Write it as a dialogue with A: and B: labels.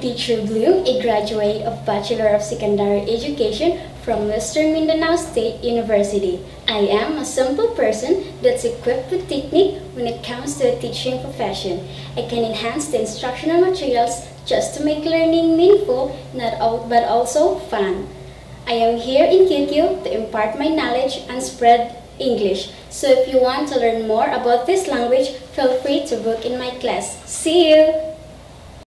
A: Teacher Bloom, a graduate of Bachelor of Secondary Education from Western Mindanao State University. I am a simple person that's equipped with technique when it comes to the teaching profession. I can enhance the instructional materials just to make learning meaningful not all, but also fun. I am here in QQ to impart my knowledge and spread English. So if you want to learn more about this language, feel free to book in my class. See you!